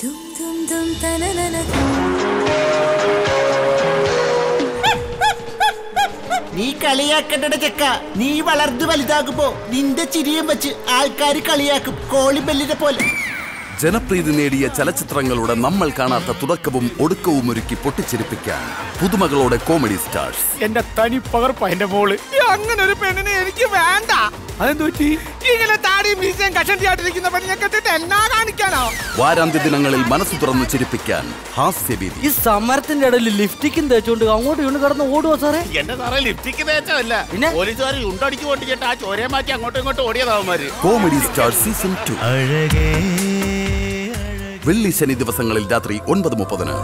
ദും ദും ദും തനനന നീ കളിയാക്കണ്ടട ചെക്ക. നീ വളർന്നു വലുതാകുമ്പോ നിന്റെ ചിരിയും വെച്ച് ആൾക്കാർ കളിയാക്കും കോളിബെല്ലിനെ പോലെ. ജനപ്രീതി നേടിയ ചലച്ചിത്രങ്ങളുടെ നമ്മൾ കാണാത്ത തുടക്കവും ഒടുക്കവും ഒരുക്കി പൊട്ടിച്ചിരിപ്പിക്കാൻ പുതുമകളോടെ കോമഡി സ്റ്റാർസ് എന്റെ തനി പകർപ്പ എന്റെ മോൾ. അങ്ങനെ ഒരു പെണ്ണിനെ എനിക്ക് വേണ്ട. അതെന്തോ ഇങ്ങനെ താടിയും മീശയും കഷണ്ടിയായിട്ടിരിക്കുന്ന പെണ്ണിനെ കെട്ടിട്ട് എന്നാ വാരാന്ത്യ ദിനങ്ങളിൽ മനസ്സ് തുറന്ന് ചിരിപ്പിക്കാൻ ഹാസ്യവേദി ഈ സമരത്തിന്റെ ഇടയിൽ ലിഫ്റ്റിക്കും തേച്ചോണ്ട് അങ്ങോട്ടും ഇങ്ങോട്ട് കടന്ന് ഓടുവോ സാറേ. എന്റെ സാറേ ലിഫ്റ്റിക്ക് തേച്ചതല്ല. പിന്നെ? പോലീസുകാർ ഉണ്ടടിച്ചു പൊട്ടിച്ചിട്ട് ആ ചോരയെ മാറ്റി അങ്ങോട്ടും ഇങ്ങോട്ടും ഓടിയതാവന്മാര് കോമഡി സ്റ്റാർ സീസൺ ടു. വെള്ളി ശനി ദിവസങ്ങളിൽ രാത്രി ഒൻപത് മുപ്പതിന്.